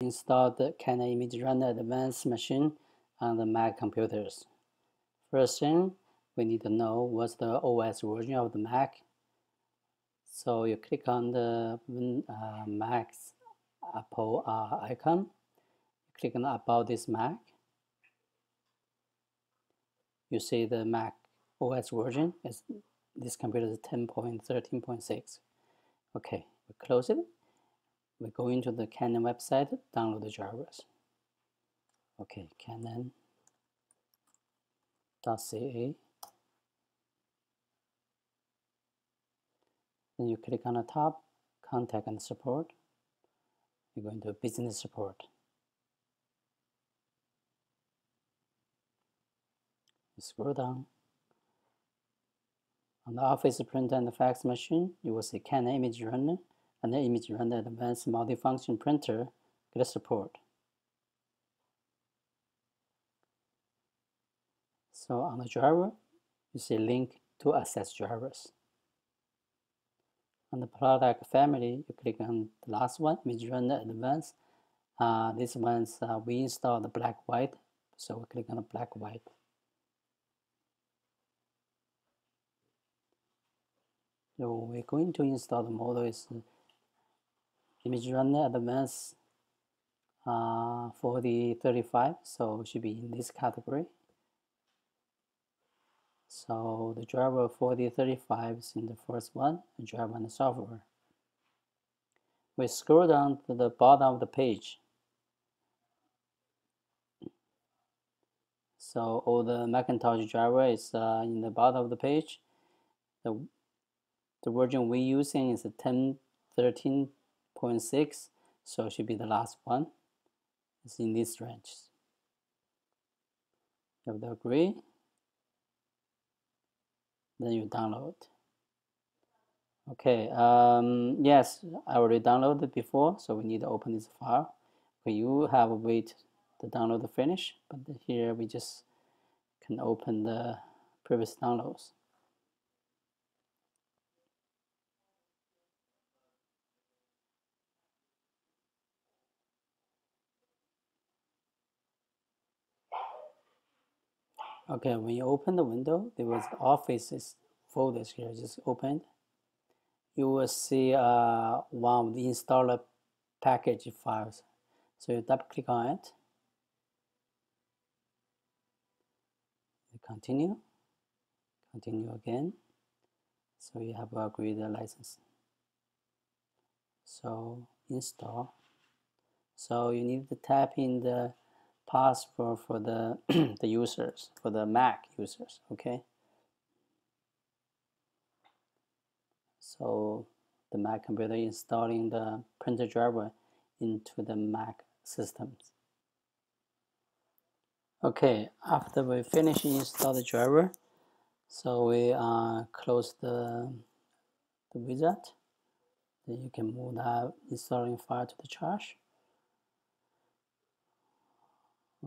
install the Canon Image Runner Advanced machine on the Mac computers. First thing, we need to know what's the OS version of the Mac. So you click on the uh, Mac's Apple uh, icon, click on About this Mac. You see the Mac OS version is this computer is 10.13.6. Okay, we close it we go into the Canon website, download the drivers. Okay, canon.ca. Then you click on the top, contact and support. You go into business support. You scroll down. On the Office printer and the fax machine, you will see Canon Image Runner and the image runner advanced multifunction printer get support. So on the driver, you see link to access drivers. On the product family, you click on the last one, image runner advanced. Uh, this one's uh, we install the black white, so we click on the black white. So we're going to install the model is image runner advanced uh, 4035 so it should be in this category. So the driver 4035 is in the first one the driver and the software. We scroll down to the bottom of the page. So all the Macintosh driver is uh, in the bottom of the page. The, the version we're using is 10 13 0.6 so it should be the last one. It's in this range. You have to agree then you download. Okay um, yes I already downloaded before so we need to open this file. Okay, you have a wait to download the finish but here we just can open the previous downloads Okay, when you open the window, there was the Office folders here. Just open. You will see uh, one of the installer package files. So you double click on it. Continue. Continue again. So you have agreed the license. So install. So you need to tap in the password for the the users for the Mac users okay? So the Mac computer installing the printer driver into the Mac systems. Okay after we finish install the driver so we uh, close the the wizard then you can move that installing file to the charge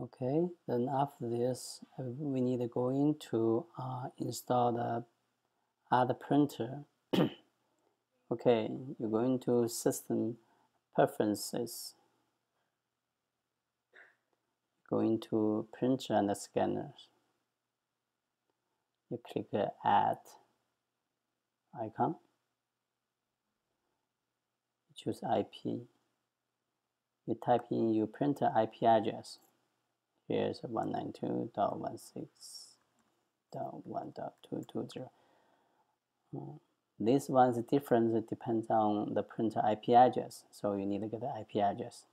okay then after this uh, we need to go into uh, install the other printer. Okay you go into system preferences. Go into printer and scanners. You click the add icon. Choose IP you type in your printer IP address Here's 192.16.1.220. Hmm. This one's different it depends on the printer IP address, so you need to get the IP address.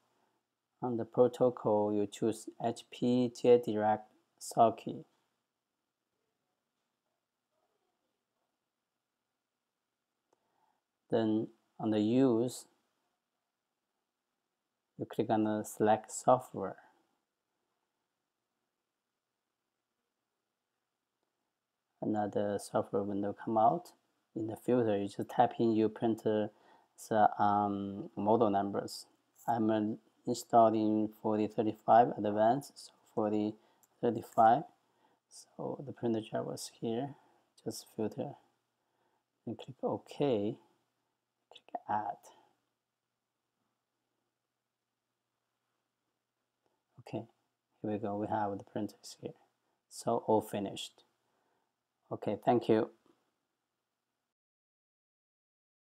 On the protocol, you choose HP JetDirect socket. Then on the use, you click on the select software. Another software window come out. In the filter, you just type in your printer's um, model numbers. I'm installing 4035 advanced, so 4035. So the printer driver is here. Just filter and click OK. Click Add. okay here we go we have the printers here so all finished okay thank you